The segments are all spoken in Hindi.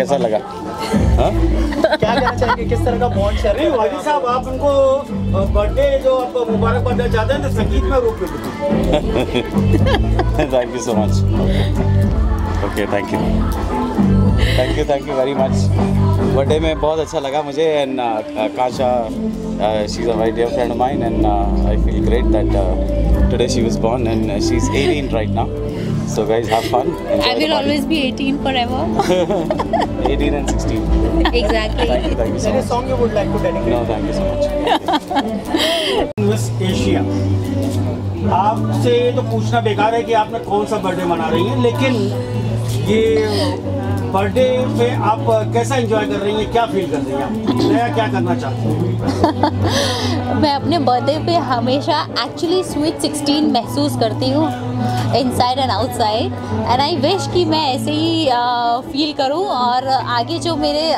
कैसा लगा? हाँ? क्या कहना चाहेंगे? किस तरह का बॉन्ड शेयर नहीं वाजी साहब आप उनको बर्थडे जो आपको मुबारकबाद देना चाहते हैं तो संगीत में रूप में thank you so much okay thank you thank you thank you very much birthday में बहुत अच्छा लगा मुझे and Kasha she is a very dear friend mine and I feel great that today she was born and uh, she's 18 right now. So guys have fun. Enjoy I will always be 18 forever. 18 and 16 exactly. thank you thank you so any much. Song you would like to dedicate no thank you so much. Miss Asia आपसे तो पूछना बेकार है कि आपने कौन सा बर्थडे मना रही हैं लेकिन ये बर्थडे पे आप कैसा एंजॉय कर रही हैं क्या फील कर रही हैं आप? नया क्या करना चाहती हैं? मैं अपने बर्थडे पे हमेशा एक्चुअली स्वीट 16 महसूस करती हूँ। Inside and outside and I wish कि मैं ऐसे ही फील uh, करूँ और आगे जो मेरे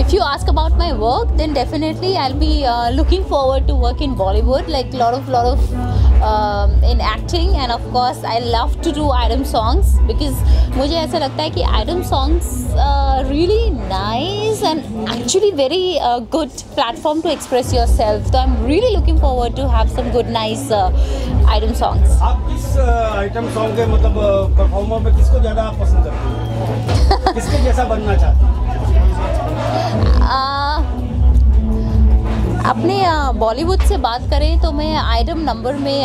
if you ask about my work then definitely I'll be looking forward to work in Bollywood like lot of lot of in acting and of course I love to do item songs because मुझे ऐसा लगता है कि item songs really and actually very uh, good platform to express yourself so i'm really looking forward to have some good nice uh, item songs आप किस आइटम सॉन्ग के मतलब परफॉर्मर में किसको ज़्यादा आप पसंद करती हैं किसके जैसा बनना चाहती हैं अपने बॉलीवुड से बात करें तो मैं आइटम नंबर में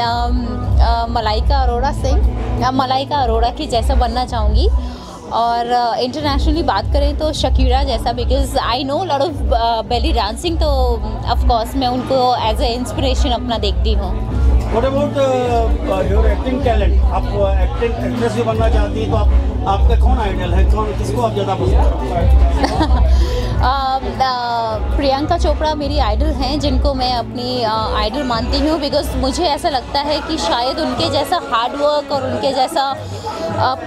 मलाइका अरोड़ा सिंह या मलाइका अरोड़ा की जैसा बनना चाहूँगी और इंटरनेशनली बात करें तो शकीरा जैसा because I know lot of belly dancing तो ऑफ़ कोर्स मैं उनको एज ए इंस्पिरेशन अपना देखती हूँ। What about uh, your acting talent? आप एक्टिंग एक्ट्रेस भी बनना चाहती हैं तो आप आपका कौन आइडल है? कौन किसको आप ज़्यादा पसंद करती हैं? प्रियंका चोपड़ा मेरी आइडल हैं जिनको मैं अपनी आइडल मानती हूँ बिकॉज़ मुझे ऐसा लगता है कि शायद उनके जैसा हार्ड वर्क और उनके जैसा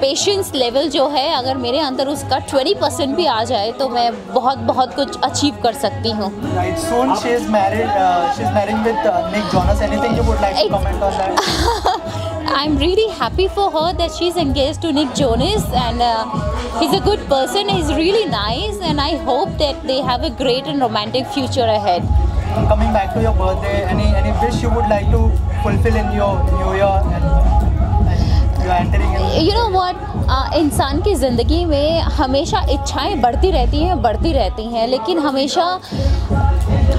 पेशेंस लेवल जो है अगर मेरे अंदर उसका 20 परसेंट भी आ जाए तो मैं बहुत बहुत कुछ अचीव कर सकती हूँ। Right, soon she is married. Uh, she's marrying with uh, Nick Jonas. Anything you would like to It's- comment on that? I'm really happy for her that she's engaged to Nick Jonas and uh, he's a good person, he's really nice and I hope that they have a great and romantic future ahead. Coming back to your birthday, any any wish you would like to fulfill in your new year and, and you are entering in. You know what इंसान की ज़िंदगी में हमेशा इच्छाएं बढ़ती रहती हैं बढ़ती रहती हैं लेकिन हमेशा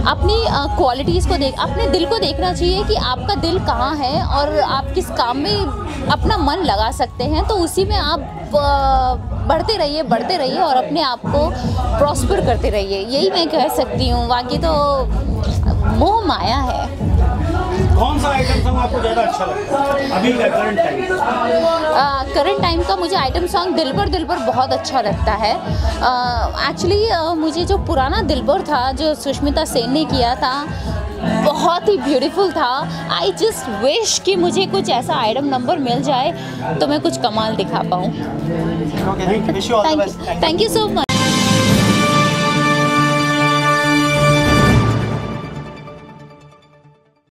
अपनी क्वालिटीज़ को देख, अपने दिल को देखना चाहिए कि आपका दिल कहाँ है और आप किस काम में अपना मन लगा सकते हैं। तो उसी में आप बढ़ते रहिए बढ़ते रहिए और अपने आप को प्रॉस्पर करते रहिए। यही मैं कह सकती हूँ। बाकी तो मोह माया है। कौन सा आइटम सॉन्ग आपको ज़्यादा अच्छा लगता है? अभी का करंट टाइम करंट टाइम का मुझे आइटम सॉन्ग दिल पर दिल पर बहुत अच्छा लगता है। एक्चुअली uh, uh, मुझे जो पुराना दिलबर था जो सुष्मिता सेन ने किया था बहुत ही ब्यूटीफुल था। आई जस्ट विश कि मुझे कुछ ऐसा आइटम नंबर मिल जाए तो मैं कुछ कमाल दिखा पाऊँ। Thank you so much